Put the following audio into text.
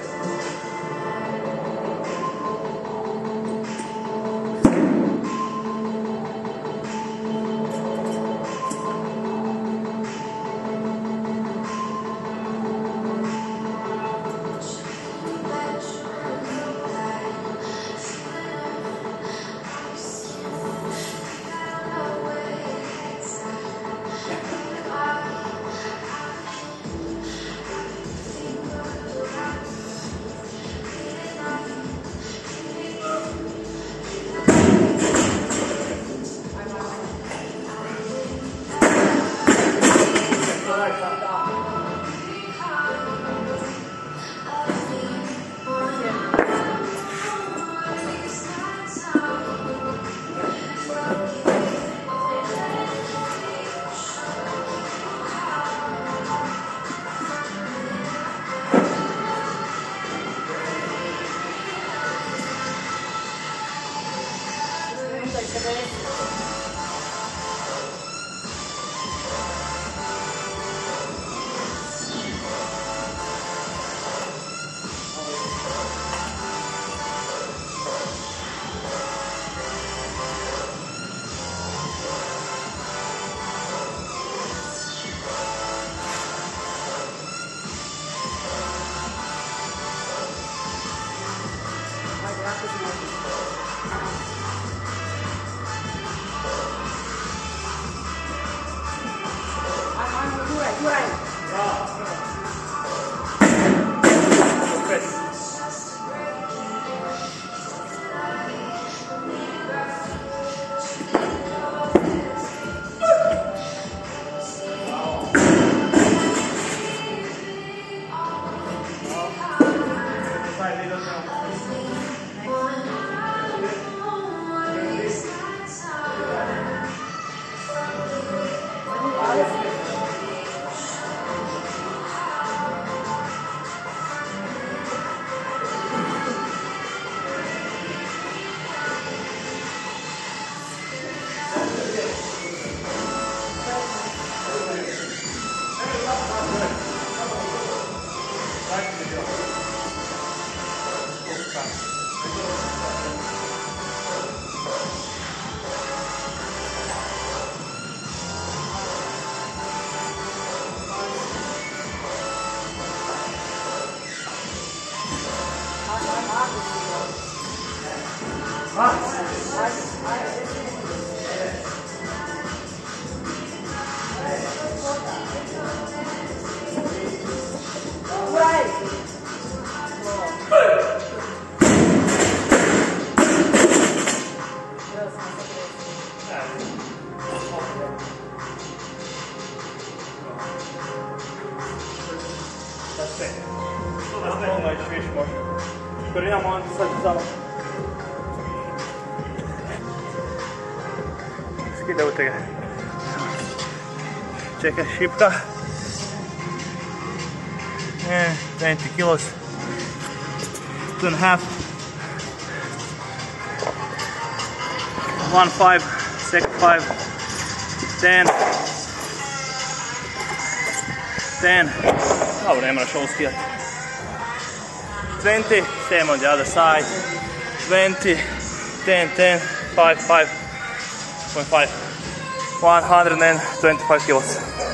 Još Korinamo on sad samo. Skida u tega. Čekaj, šipka. And 20 kilos. Two and a half. One five, second five, ten. Ten. Dobro, ne moraš ovo skijati. 20, same on the other side. 20, 10, 10, 5, 5, 125 kilos.